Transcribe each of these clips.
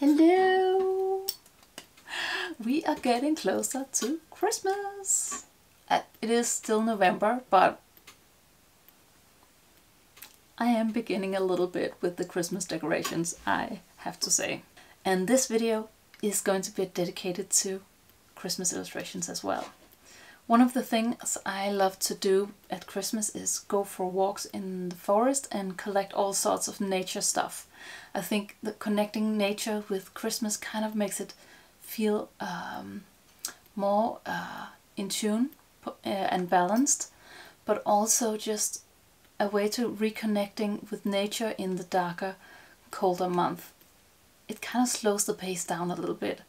Hello! We are getting closer to Christmas. Uh, it is still November, but I am beginning a little bit with the Christmas decorations, I have to say. And this video is going to be dedicated to Christmas illustrations as well. One of the things I love to do at Christmas is go for walks in the forest and collect all sorts of nature stuff. I think that connecting nature with Christmas kind of makes it feel um, more uh, in tune uh, and balanced, but also just a way to reconnecting with nature in the darker, colder month. It kind of slows the pace down a little bit,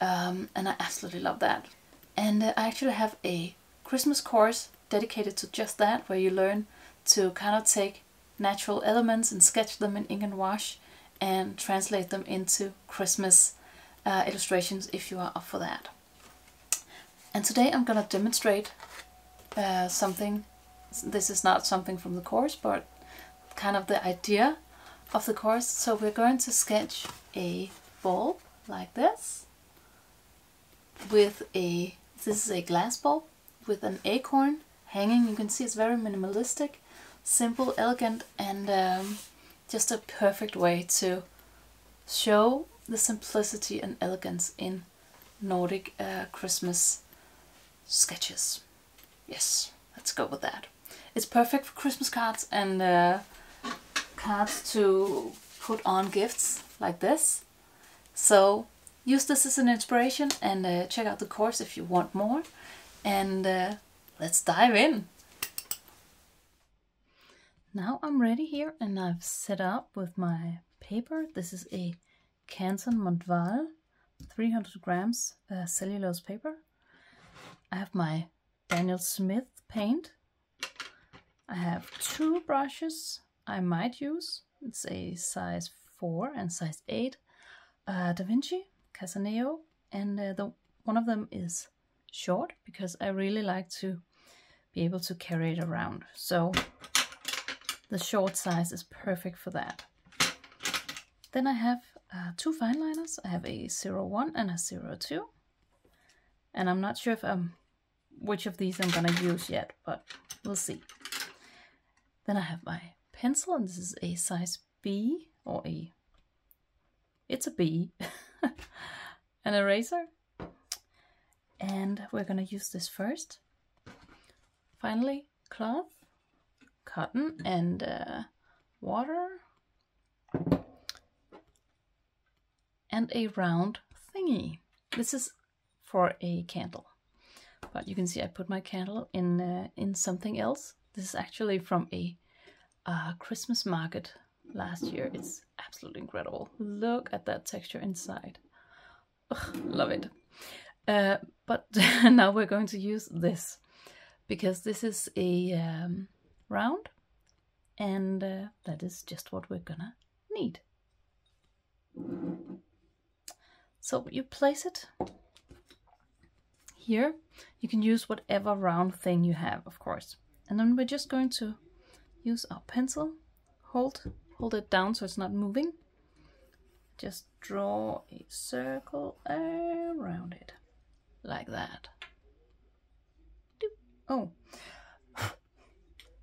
um, and I absolutely love that. And uh, I actually have a Christmas course dedicated to just that, where you learn to kind of take natural elements and sketch them in ink and wash and translate them into Christmas uh, illustrations if you are up for that. And today I'm going to demonstrate uh, something. This is not something from the course, but kind of the idea of the course. So we're going to sketch a bulb like this with a this is a glass bulb with an acorn hanging. You can see it's very minimalistic, simple, elegant, and um, just a perfect way to show the simplicity and elegance in Nordic uh, Christmas sketches. Yes, let's go with that. It's perfect for Christmas cards and uh, cards to put on gifts like this. So use this as an inspiration and uh, check out the course if you want more. And uh, let's dive in. Now I'm ready here and I've set up with my paper. This is a Canson Montval 300 grams uh, cellulose paper. I have my Daniel Smith paint. I have two brushes I might use. It's a size 4 and size 8 uh, Da Vinci Casaneo and uh, the one of them is short because I really like to be able to carry it around. So the short size is perfect for that. Then I have uh, two fine liners. I have a 01 and a 02. And I'm not sure if I'm um, which of these I'm gonna use yet, but we'll see. Then I have my pencil, and this is a size B or a it's a B. An eraser. And we're gonna use this first. Finally, cloth, cotton, and uh, water. And a round thingy. This is for a candle. But you can see I put my candle in uh, in something else. This is actually from a uh, Christmas market last year. It's absolutely incredible. Look at that texture inside. Ugh, love it. Uh, but now we're going to use this because this is a um, round and uh, that is just what we're gonna need. So you place it here. You can use whatever round thing you have, of course. And then we're just going to use our pencil, hold hold it down so it's not moving. Just draw a circle around it, like that. Oh,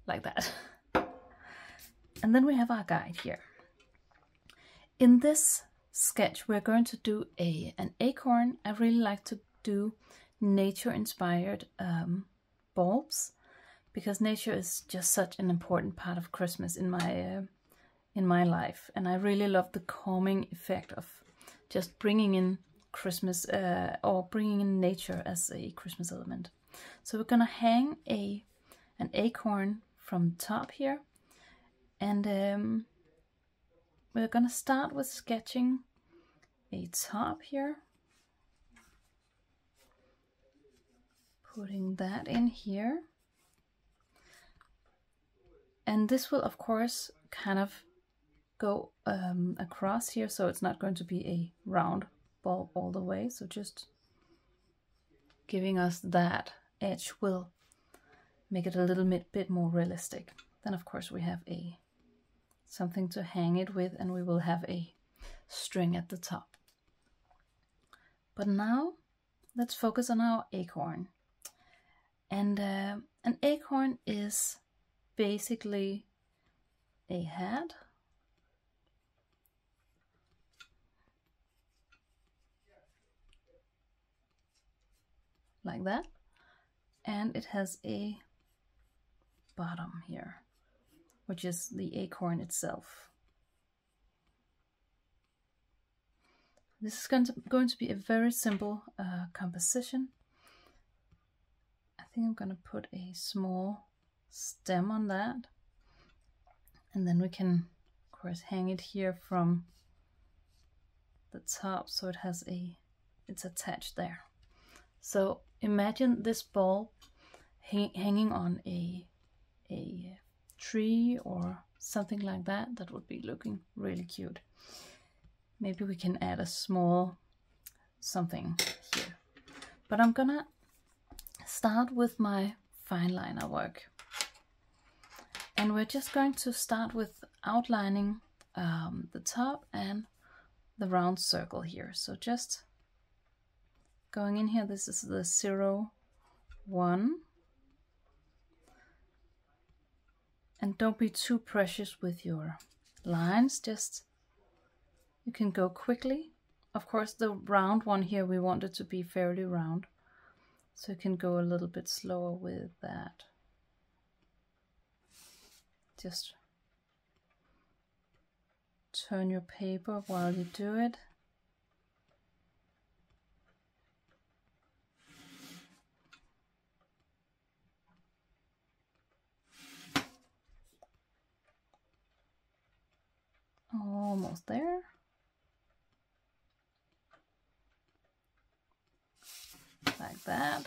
like that. And then we have our guide here. In this sketch, we're going to do a an acorn. I really like to do nature-inspired um, bulbs because nature is just such an important part of Christmas in my uh, in my life. And I really love the calming effect of just bringing in Christmas uh, or bringing in nature as a Christmas element. So we're gonna hang a an acorn from top here, and um, we're gonna start with sketching a top here. Putting that in here. And this will, of course, kind of go um, across here so it's not going to be a round ball all the way so just giving us that edge will make it a little bit, more realistic then of course we have a something to hang it with and we will have a string at the top But now let's focus on our acorn. And uh, an acorn is basically a head. like that and it has a bottom here which is the acorn itself. This is going to, going to be a very simple uh, composition. I think I'm going to put a small stem on that and then we can of course hang it here from the top so it has a it's attached there. So imagine this ball hang, hanging on a a tree or something like that that would be looking really cute maybe we can add a small something here but I'm gonna start with my fine liner work and we're just going to start with outlining um, the top and the round circle here. So just going in here, this is the zero, one. And don't be too precious with your lines, just you can go quickly. Of course, the round one here, we want it to be fairly round. So you can go a little bit slower with that just turn your paper while you do it. Almost there. Like that.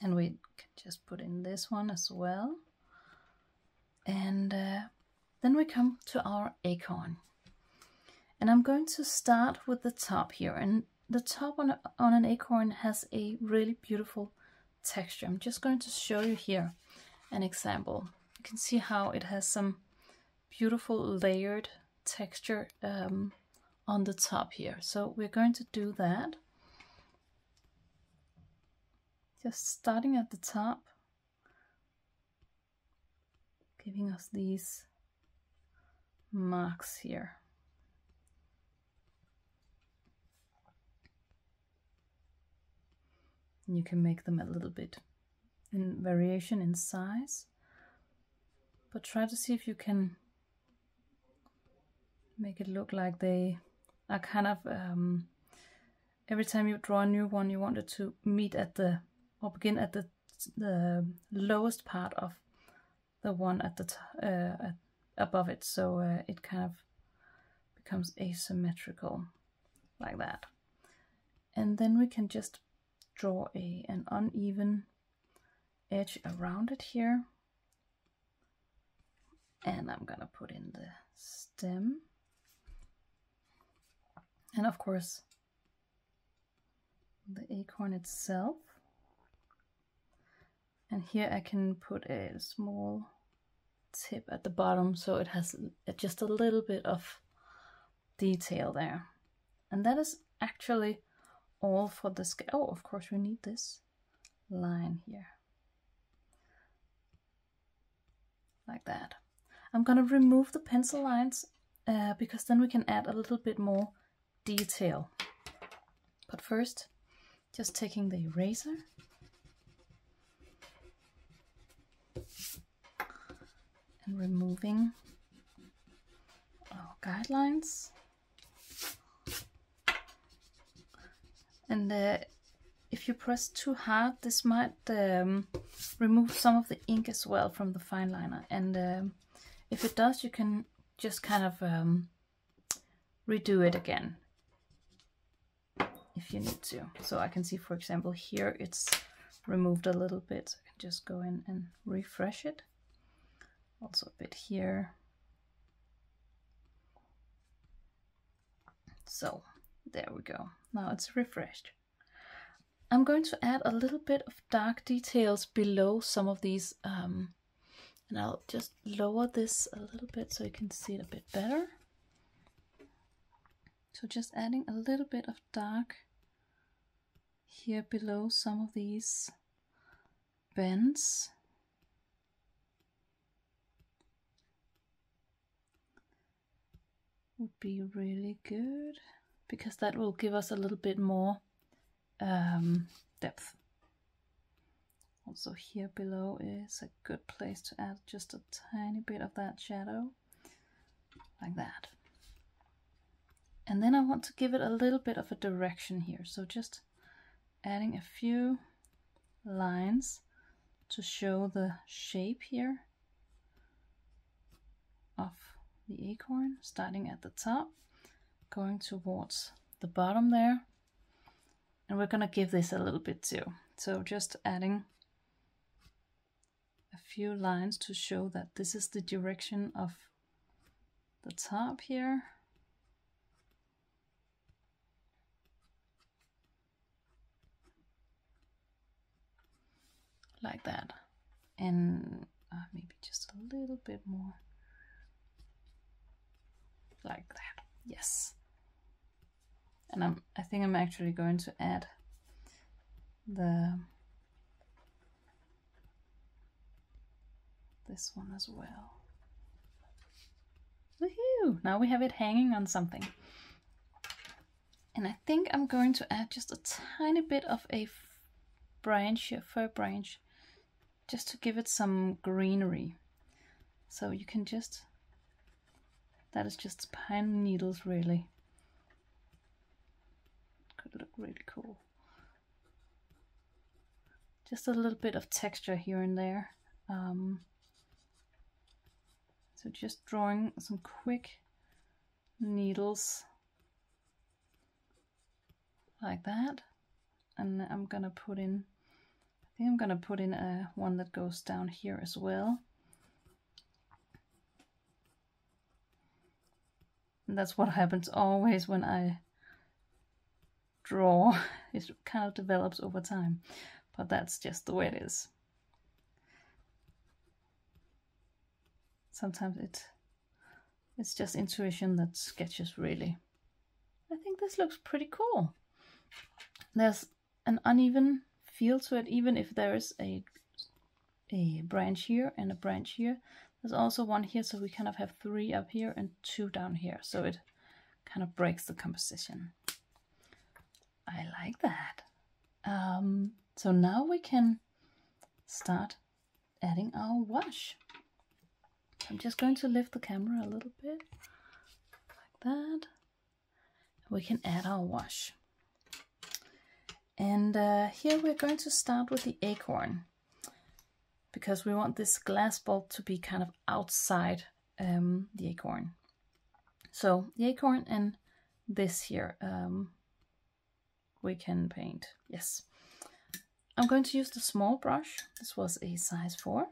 And we can just put in this one as well. And uh, then we come to our acorn. And I'm going to start with the top here. And the top on, a, on an acorn has a really beautiful texture. I'm just going to show you here an example. You can see how it has some beautiful layered texture um, on the top here. So we're going to do that. Just starting at the top giving us these marks here. You can make them a little bit in variation in size, but try to see if you can make it look like they are kind of um, every time you draw a new one you want it to meet at the or begin at the the lowest part of the one at the uh, at, above it so uh, it kind of becomes asymmetrical like that. And then we can just draw a an uneven edge around it here. And I'm gonna put in the stem. And of course the acorn itself and here I can put a small tip at the bottom so it has just a little bit of detail there. And that is actually all for the scale. Oh, of course we need this line here. Like that. I'm gonna remove the pencil lines uh, because then we can add a little bit more detail. But first, just taking the eraser removing our guidelines. And uh, if you press too hard, this might um, remove some of the ink as well from the fine liner. And um, if it does, you can just kind of um, redo it again if you need to. So I can see, for example, here it's removed a little bit. So I can just go in and refresh it also a bit here. So there we go. Now it's refreshed. I'm going to add a little bit of dark details below some of these um, and I'll just lower this a little bit so you can see it a bit better. So just adding a little bit of dark here below some of these bends. Would be really good because that will give us a little bit more um, depth. Also here below is a good place to add just a tiny bit of that shadow, like that. And then I want to give it a little bit of a direction here. So just adding a few lines to show the shape here of the acorn, starting at the top, going towards the bottom there. And we're going to give this a little bit too. So just adding a few lines to show that this is the direction of the top here like that and uh, maybe just a little bit more like that yes and I'm I think I'm actually going to add the this one as well Woohoo! Now we have it hanging on something. And I think I'm going to add just a tiny bit of a branch, a fir branch, just to give it some greenery. So you can just, that is just pine needles really. Could look really cool. Just a little bit of texture here and there. Um, so just drawing some quick needles like that. And I'm gonna put in I think I'm gonna put in a one that goes down here as well. And that's what happens always when I draw. It kind of develops over time, but that's just the way it is. Sometimes it it's just intuition that sketches really. I think this looks pretty cool. There's an uneven feel to it, even if there is a a branch here and a branch here. There's also one here, so we kind of have three up here and two down here. So it kind of breaks the composition. I like that. Um, so now we can start adding our wash. I'm just going to lift the camera a little bit, like that. We can add our wash. And uh, here we're going to start with the acorn because we want this glass bulb to be kind of outside um, the acorn. So the acorn and this here um, we can paint, yes. I'm going to use the small brush. This was a size 4.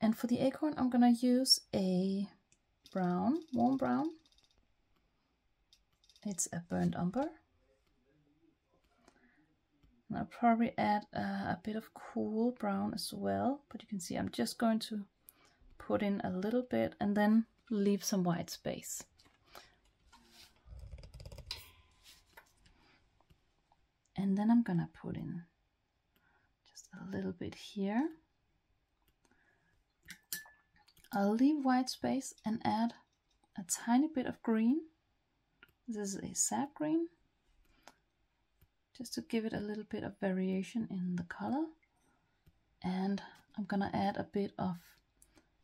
And for the acorn, I'm going to use a brown, warm brown. It's a burnt umber. And I'll probably add uh, a bit of cool brown as well, but you can see I'm just going to put in a little bit and then leave some white space. And then I'm gonna put in just a little bit here. I'll leave white space and add a tiny bit of green. This is a sap green just to give it a little bit of variation in the color. And I'm gonna add a bit of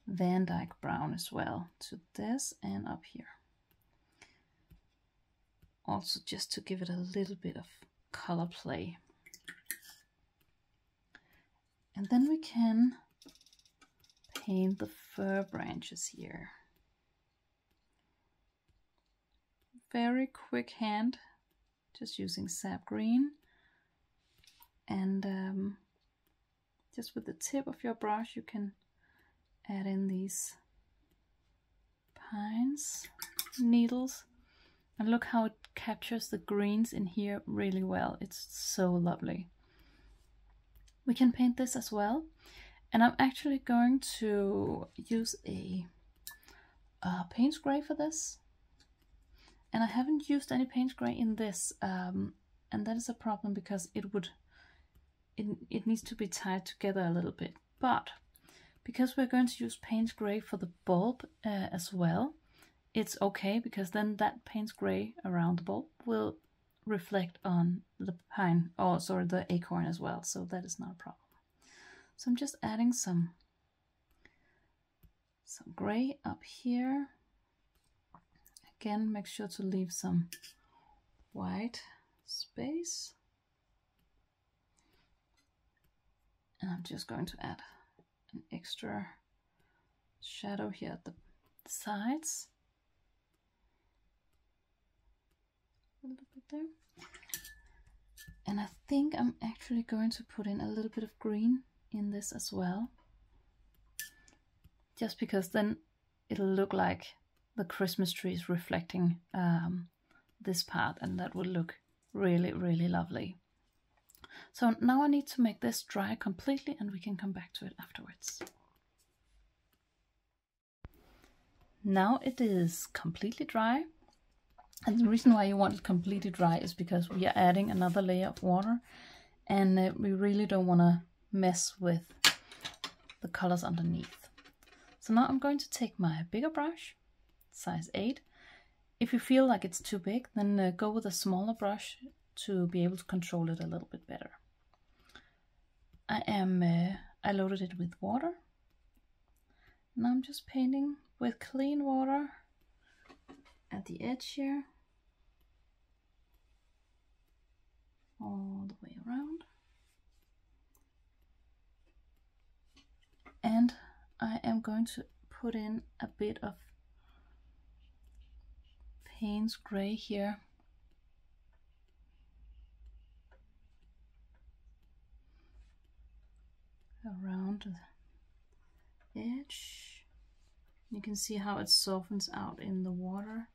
Van Dyke brown as well to this and up here. Also just to give it a little bit of color play. And then we can paint the fir branches here. Very quick hand just using sap green. And um, just with the tip of your brush you can add in these pines needles. And look how it captures the greens in here really well. It's so lovely. We can paint this as well. And I'm actually going to use a, a Payne's Gray for this And I haven't used any Payne's Gray in this, um, and that is a problem because it would, it, it needs to be tied together a little bit. But because we're going to use Payne's Gray for the bulb uh, as well, it's okay because then that Payne's Gray around the bulb will reflect on the pine, or sorry, the acorn as well, so that is not a problem. So I'm just adding some, some gray up here. Again, make sure to leave some white space. And I'm just going to add an extra shadow here at the sides. A little bit there. And I think I'm actually going to put in a little bit of green in this as well. Just because then it'll look like the Christmas tree is reflecting um, this part and that will look really, really lovely. So now I need to make this dry completely and we can come back to it afterwards. Now it is completely dry. And the reason why you want it completely dry is because we are adding another layer of water and uh, we really don't want to mess with the colors underneath. So now I'm going to take my bigger brush, size 8. If you feel like it's too big, then uh, go with a smaller brush to be able to control it a little bit better. I am, uh, I loaded it with water. Now I'm just painting with clean water at the edge here. All the way around. and I am going to put in a bit of Payne's Gray here. around the edge. You can see how it softens out in the water,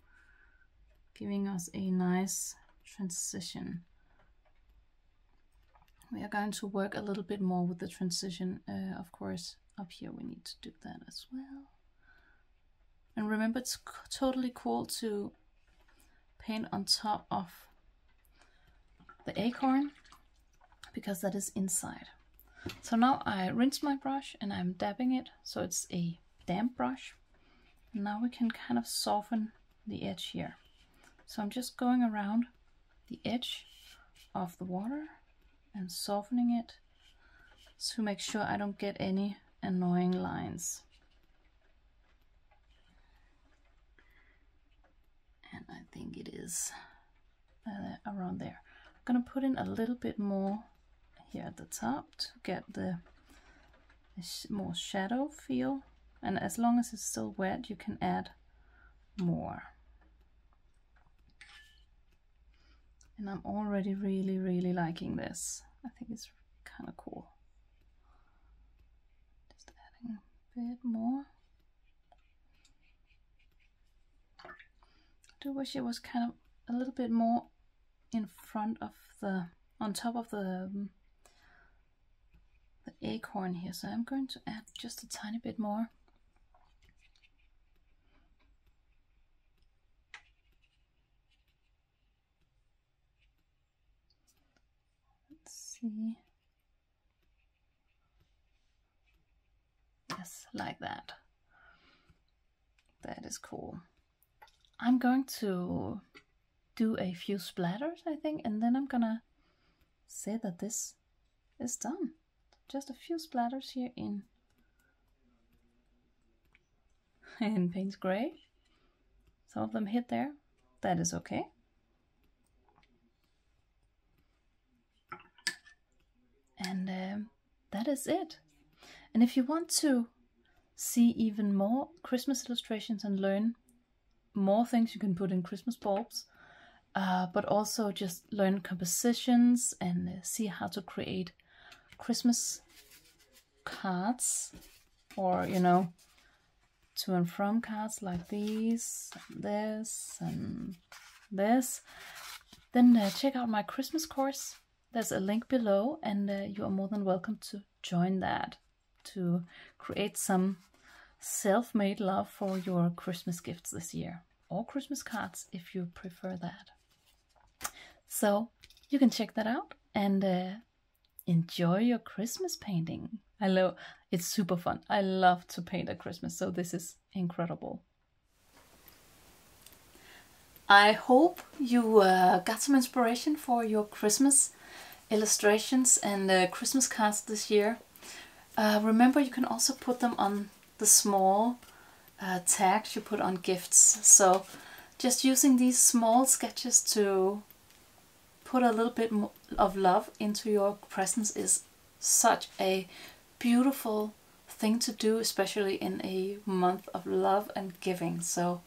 giving us a nice transition. We are going to work a little bit more with the transition, uh, of course, up here we need to do that as well. And remember, it's totally cool to paint on top of the acorn because that is inside. So now I rinse my brush and I'm dabbing it so it's a damp brush. Now we can kind of soften the edge here. So I'm just going around the edge of the water and softening it to make sure I don't get any annoying lines. And I think it is uh, around there. I'm to put in a little bit more here at the top to get the, more shadow feel. And as long as it's still wet, you can add more. And I'm already really, really liking this. I think it's kind of cool. Just adding a bit more. Do wish it was kind of a little bit more in front of the, on top of the, um, the acorn here. So I'm going to add just a tiny bit more. Let's see. Yes, like that. That is cool. I'm going to do a few splatters, I think, and then I'm gonna say that this is done. Just a few splatters here in in Payne's Gray. Some of them hit there. That is okay. And um, that is it. And if you want to see even more Christmas illustrations and learn more things you can put in Christmas bulbs, uh, but also just learn compositions and see how to create Christmas cards or, you know, to and from cards like these, and this, and this, then uh, check out my Christmas course. There's a link below, and uh, you are more than welcome to join that to create some self-made love for your Christmas gifts this year. or Christmas cards if you prefer that. So you can check that out and uh, enjoy your Christmas painting. I love it's super fun. I love to paint at Christmas, so this is incredible. I hope you uh, got some inspiration for your Christmas illustrations and uh, Christmas cards this year. Uh, remember, you can also put them on the small uh, tags you put on gifts. So just using these small sketches to put a little bit of love into your presents is such a beautiful thing to do, especially in a month of love and giving. So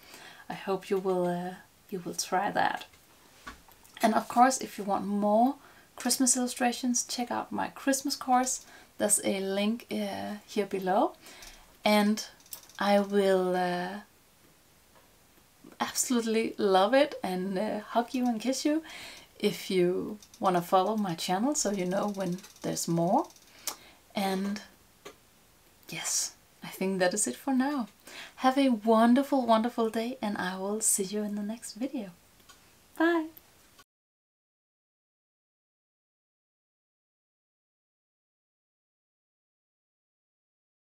I hope you will uh, you will try that. And of course, if you want more Christmas illustrations, check out my Christmas course. There's a link uh, here below. And I will uh, absolutely love it and uh, hug you and kiss you if you want to follow my channel so you know when there's more. And yes, I think that is it for now. Have a wonderful, wonderful day and I will see you in the next video. Bye!